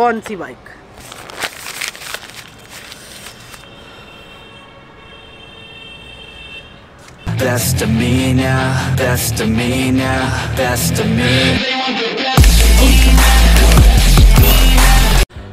कौन सी bike Best of me now, best of me now, best of me.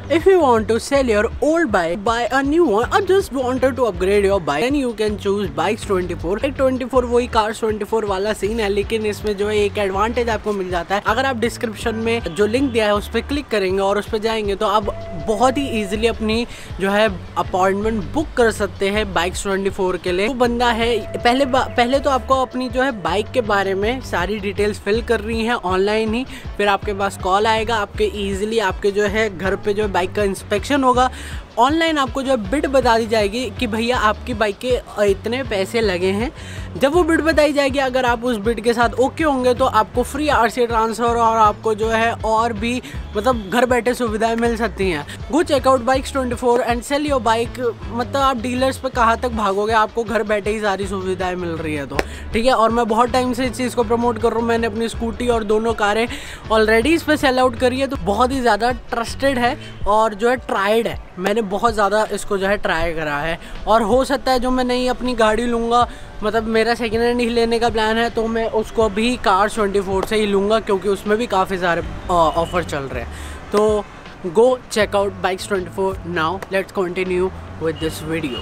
If you want to sell your old bike, buy a new one, or just wanted to upgrade your bike, then you can choose Bikes 24. एक 24 वही Cars 24 वाला scene है लेकिन इसमें जो है एक advantage आपको मिल जाता है। अगर आप डिस्क्रिप्शन में जो लिंक दिया है उस पर क्लिक करेंगे और उस पर जाएँगे तो आप बहुत ही इजीली अपनी जो है अपॉइंटमेंट बुक कर सकते हैं बाइक्स 24 के लिए। वो बंदा है पहले पहले तो आपको अपनी जो है बाइक के बारे में सारी डिटेल्स फिल कर रही हैं ऑनलाइन ही। फिर आपके पास कॉल आएगा आपके इजीली आपके जो है घर पे जो है बाइक का इंस्पेक्शन होगा। ऑनलाइन आपको जो है बिड बता दी जाएगी कि भैया आपकी बाइक के इतने पैसे लगे हैं। जब वो बिड बताई जाएगी, अगर आप उस बिड के साथ ओके होंगे तो आपको फ्री आरसी ट्रांसफ़र और आपको जो है और भी मतलब घर बैठे सुविधाएँ मिल सकती हैं। Go check out bikes 24 and sell your bike मतलब आप डीलर्स पे कहाँ तक भागोगे, आपको घर बैठे ही सारी सुविधाएँ मिल रही है तो। ठीक है, और मैं बहुत टाइम से इस चीज़ को प्रमोट कर रहा हूँ। मैंने अपनी स्कूटी और दोनों कारें ऑलरेडी इस पर सेल आउट करी है तो बहुत ही ज़्यादा ट्रस्टेड है और जो है ट्राइड है। मैंने बहुत ज़्यादा इसको जो है ट्राई करा है। और हो सकता है जो मैं नई अपनी गाड़ी लूँगा मतलब मेरा सेकेंड हैंड ही लेने का प्लान है तो मैं उसको भी कार ट्वेंटी फोर से ही लूँगा, क्योंकि उसमें भी काफ़ी सारे ऑफ़र चल रहे हैं। तो go check out bikes twenty four now let's continue with this video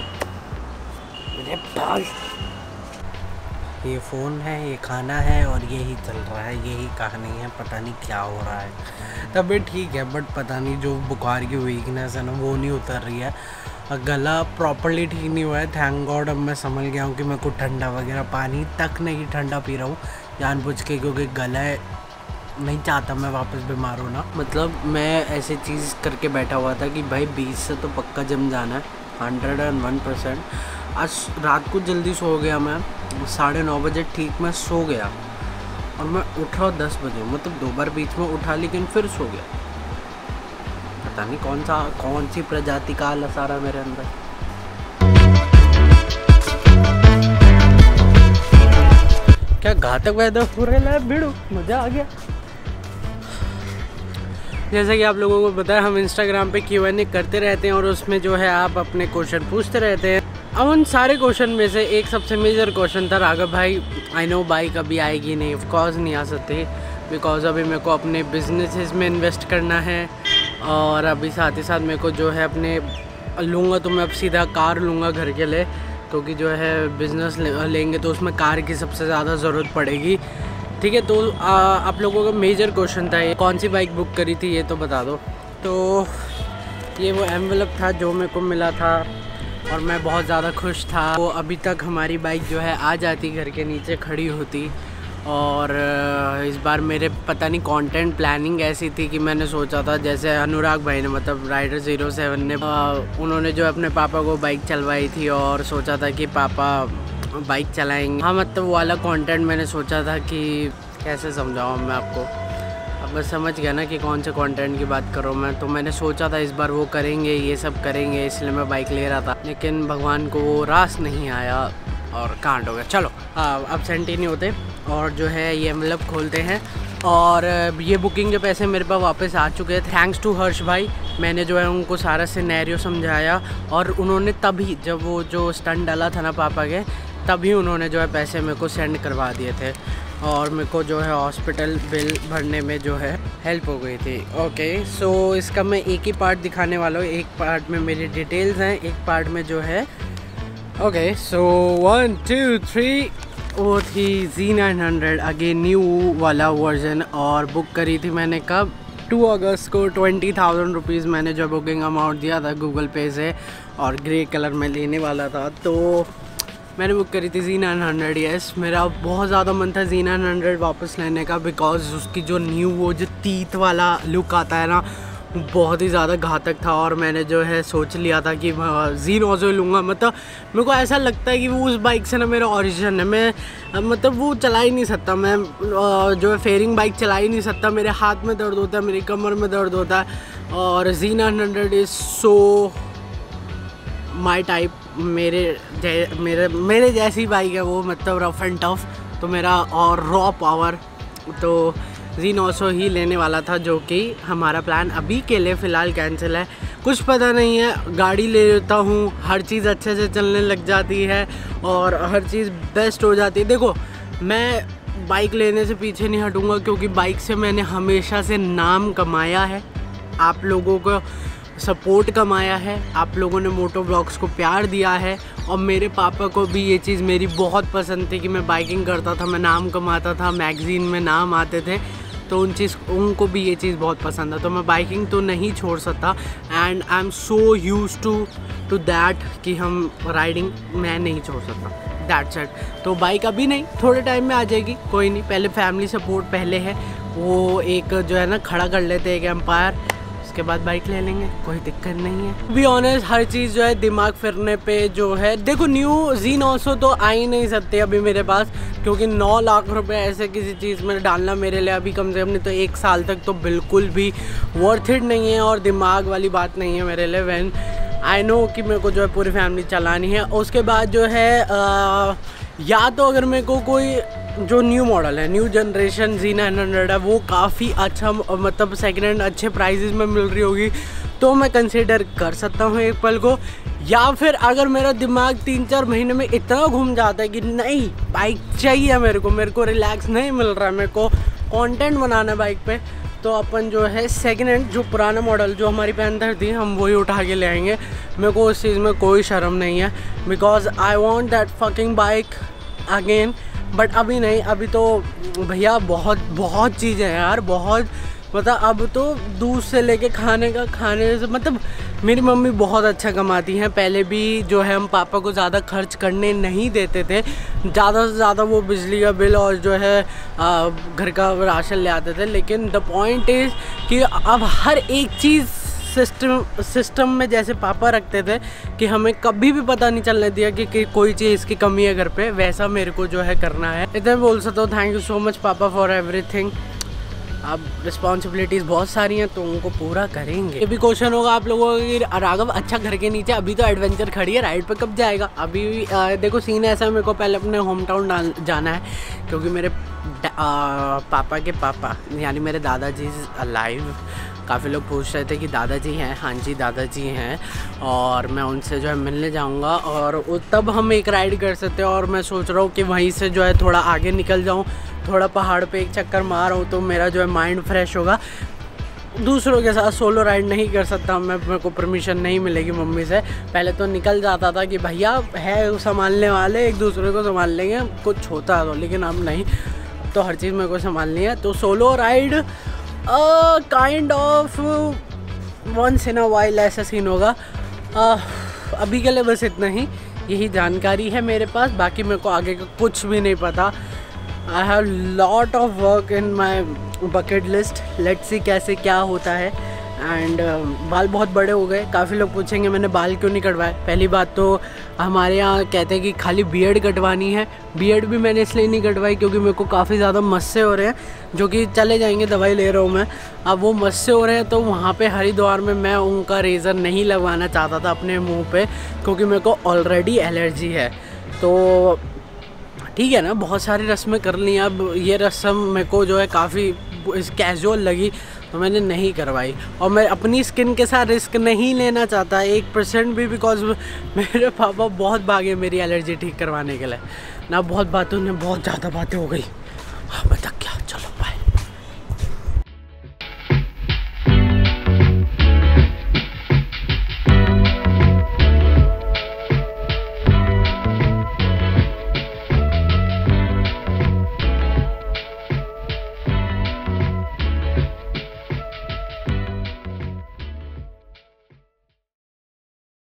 ये फ़ोन है, ये खाना है और यही चल रहा है, यही कहानी है, पता नहीं क्या हो रहा है। तबीयत ठीक है बट पता नहीं जो बुखार की वीकनेस है ना, वो नहीं उतर रही है। गला प्रॉपरली ठीक नहीं हुआ है थैंक गॉड अब मैं समझ गया हूँ कि मैं कुछ ठंडा वगैरह पानी तक नहीं ठंडा पी रहा हूँ। जानबूझ के क्योंकि गला नहीं चाहता मैं वापस बीमार होना। मतलब मैं ऐसे चीज़ करके बैठा हुआ था कि भाई बीस से तो पक्का जम जाना है हंड्रेड एंड वन परसेंट आज रात को जल्दी सो गया मैं। साढ़े नौ बजे ठीक मैं सो गया। और मैं उठा दस बजे। मतलब दो बार बीच में उठा, लेकिन फिर सो गया। पता नहीं कौन सा, कौन सी प्रजाति का आलस सारा मेरे अंदर। क्या घातक वेदर हो रहा है भिड़ो? मज़ा आ गया। जैसा कि आप लोगों को बताया हम इंस्टाग्राम पे क्यू करते रहते हैं और उसमें जो है आप अपने क्वेश्चन पूछते रहते हैं। अब उन सारे क्वेश्चन में से एक सबसे मेजर क्वेश्चन था राघव भाई आई नो बाइक अभी आएगी नहीं ऑफकोर्स नहीं आ सकती बिकॉज़ अभी मेरे को अपने बिजनेसेस में इन्वेस्ट करना है और अभी साथ ही साथ मेरे को जो है अपने लूँगा तो मैं अब सीधा कार लूँगा घर के लिए क्योंकि तो जो है बिज़नेस लेंगे तो उसमें कार की सबसे ज़्यादा ज़रूरत पड़ेगी। ठीक है तो आ, आप लोगों का मेजर क्वेश्चन था ये कौन सी बाइक बुक करी थी ये तो बता दो। तो ये वो एम्बलप था जो मेरे को मिला था और मैं बहुत ज़्यादा खुश था। वो अभी तक हमारी बाइक जो है आ जाती घर के नीचे खड़ी होती और इस बार मेरे पता नहीं कंटेंट प्लानिंग ऐसी थी कि मैंने सोचा था, जैसे अनुराग भाई ने मतलब राइडर ज़ीरो सेवन ने उन्होंने जो अपने पापा को बाइक चलवाई थी और सोचा था कि पापा बाइक चलाएँगे। हाँ मतलब वाला कंटेंट मैंने सोचा था कि कैसे समझाऊँ मैं आपको। मैं समझ गया ना कि कौन से कंटेंट की बात करूँ मैं तो मैंने सोचा था इस बार वो करेंगे, ये सब करेंगे, इसलिए मैं बाइक ले रहा था। लेकिन भगवान को वो रास नहीं आया और कांड हो गया चलो अब सेंट नहीं होते और जो है ये मतलब खोलते हैं। और ये बुकिंग के पैसे मेरे पास वापस आ चुके हैं। थैंक्स टू हर्ष भाई, मैंने जो है उनको सारा सिनेरियो समझाया और उन्होंने तभी जब वो जो स्टंट डाला था ना पापा के, तभी उन्होंने जो है पैसे मेरे को सेंड करवा दिए थे। और मेरे को जो है हॉस्पिटल बिल भरने में जो है हेल्प हो गई थी। ओके सो इसका मैं एक ही पार्ट दिखाने वाला हूँ। एक पार्ट में मेरी डिटेल्स हैं, एक पार्ट में जो है। Okay so one two three वो थी G nine hundred again new वाला वर्जन और बुक करी थी मैंने कब? टू अगस्त को ट्वेंटी थाउज़ेंड रुपीज़ मैंने जो बुकिंग अमाउंट दिया था गूगल पे से और ग्रे कलर में लेने वाला था। तो मैंने बुक करी थी जी नाइन हंड्रेड येस मेरा बहुत ज़्यादा मन था जी नाइन हंड्रेड वापस लेने का बिकॉज़ उसकी जो न्यू वो जो तीत वाला लुक आता है ना, बहुत ही ज़्यादा घातक था और मैंने जो है सोच लिया था कि जी नोजो लूँगा। मतलब मेरे को ऐसा लगता है कि वो उस बाइक से ना मेरा ओरिजिन है। मैं मतलब वो चला ही नहीं सकता। मैं जो है फेयरिंग बाइक चला ही नहीं सकता। मेरे हाथ में दर्द होता है, मेरी कमर में दर्द होता है। और G nine hundred is so my type मेरे मेरे मेरे जैसी बाइक है वो मतलब रफ एंड टफ तो मेरा और रॉ पावर तो जी नौ सौ ही लेने वाला था, जो कि हमारा प्लान अभी के लिए फ़िलहाल कैंसिल है। कुछ पता नहीं है, गाड़ी ले लेता हूँ, हर चीज़ अच्छे से चलने लग जाती है, और हर चीज़ बेस्ट हो जाती है। देखो, मैं बाइक लेने से पीछे नहीं हटूँगा, क्योंकि बाइक से मैंने हमेशा से नाम कमाया है। आप लोगों को सपोर्ट कमाया है। आप लोगों ने मोटो ब्लॉग्स को प्यार दिया है और मेरे पापा को भी ये चीज़ मेरी बहुत पसंद थी कि मैं बाइकिंग करता था, मैं नाम कमाता था, मैगज़ीन में नाम आते थे तो उन चीज़, उनको भी ये चीज़ बहुत पसंद है तो मैं बाइकिंग तो नहीं छोड़ सकता and I am so use to to that कि हम राइडिंग मैं नहीं छोड़ सकता। दैट सेट तो बाइक अभी नहीं, थोड़े टाइम में आ जाएगी, कोई नहीं, पहले फैमिली सपोर्ट पहले है, वो एक जो है ना, खड़ा कर लेते हैं एक एम्पायर उसके बाद बाइक ले लेंगे कोई दिक्कत नहीं है। बी ऑनेस्ट हर चीज़ जो है दिमाग फिरने पे जो है देखो न्यू जी नौ सौ तो आ ही नहीं सकते अभी मेरे पास क्योंकि नौ लाख रुपए ऐसे किसी चीज़ में डालना मेरे लिए अभी कम से कम नहीं तो एक साल तक तो बिल्कुल भी वर्थ इट नहीं है और दिमाग वाली बात नहीं है मेरे लिए वैन आई नो कि मेरे को जो है पूरी फैमिली चलानी है। उसके बाद जो है आ, या तो अगर मेरे को कोई जो न्यू मॉडल है new generation G nine hundred है, वो काफ़ी अच्छा मतलब सेकेंड हैंड अच्छे प्राइजेज में मिल रही होगी तो मैं कंसिडर कर सकता हूँ एक पल को। या फिर अगर मेरा दिमाग तीन चार महीने में इतना घूम जाता है कि नहीं बाइक चाहिए मेरे को मेरे को रिलैक्स नहीं मिल रहा है, मेरे को कंटेंट बनाना है बाइक पे तो अपन जो है सेकेंड हैंड जो पुराना मॉडल जो हमारी पैंथर थी, हम वही उठा के ले आएँगे। मेरे को उस चीज़ में कोई शर्म नहीं है because I want that fucking bike again but अभी नहीं, अभी तो भैया बहुत बहुत चीज़ें हैं यार, बहुत। मतलब अब तो दूध से लेके खाने का, खाने से मतलब मेरी मम्मी बहुत अच्छा कमाती हैं। पहले भी जो है हम पापा को ज़्यादा खर्च करने नहीं देते थे। ज़्यादा से ज़्यादा वो बिजली का बिल और जो है घर का राशन ले आते थे। लेकिन द पॉइंट इज़ कि अब हर एक चीज़ सिस्टम सिस्टम में जैसे पापा रखते थे कि हमें कभी भी पता नहीं चलने दिया कि, कि कोई चीज़ की कमी है घर पे। वैसा मेरे को जो है करना है। इतना बोल सकता हूँ thank you so much papa for everything अब रिस्पॉन्सिबिलिटीज़ बहुत सारी हैं तो उनको पूरा करेंगे। ये भी क्वेश्चन होगा आप लोगों का कि राघव अच्छा घर के नीचे अभी तो एडवेंचर खड़ी है राइड पे कब जाएगा? अभी आ, देखो सीन ऐसा है मेरे को पहले अपने होम टाउन जाना है क्योंकि मेरे आ, पापा के पापा यानी मेरे दादाजी लाइव काफ़ी लोग पूछ रहे थे कि दादाजी हैं हाँ जी दादाजी हैं और मैं उनसे जो है मिलने जाऊँगा और तब हम एक राइड कर सकते हैं और मैं सोच रहा हूँ कि वहीं से जो है थोड़ा आगे निकल जाऊँ। थोड़ा पहाड़ पे एक चक्कर मार हूँ तो मेरा जो है माइंड फ्रेश होगा। दूसरों के साथ सोलो राइड नहीं कर सकता मैं मेरे को परमिशन नहीं मिलेगी मम्मी से। पहले तो निकल जाता था कि भैया है संभालने वाले एक दूसरे को संभाल लेंगे कुछ होता तो लेकिन अब नहीं। तो हर चीज़ मेरे को संभालनी है। तो solo ride kind of once in a while ऐसा सीन होगा। uh, अभी के लिए बस इतना ही। यही जानकारी है मेरे पास। बाकी मेरे को आगे का कुछ भी नहीं पता। I have lot of work in my bucket list let see कैसे क्या होता है. एंड uh, बाल बहुत बड़े हो गए. काफ़ी लोग पूछेंगे मैंने बाल क्यों नहीं कटवाए? पहली बात तो हमारे यहाँ कहते हैं कि खाली बीएड कटवानी है. बीएड भी मैंने इसलिए नहीं कटवाई क्योंकि मेरे को काफ़ी ज़्यादा मस्से हो रहे हैं जो कि चले जाएँगे दवाई ले रहा हूँ मैं. अब वो मस्से हो रहे हैं तो वहाँ पे हरिद्वार में मैं उनका रेज़र नहीं लगवाना चाहता था अपने मुँह पर क्योंकि मेरे को ऑलरेडी एलर्जी है. तो ठीक है ना, बहुत सारी रस्में कर ली, अब ये रस्म मेरे को जो है काफ़ी कैजुअल लगी तो मैंने नहीं करवाई। और मैं अपनी स्किन के साथ रिस्क नहीं लेना चाहता, एक परसेंट भी बिकॉज़ मेरे पापा बहुत भागे मेरी एलर्जी ठीक करवाने के लिए। ना बहुत बातों, ने बहुत ज़्यादा बातें हो गई। हाँ मैं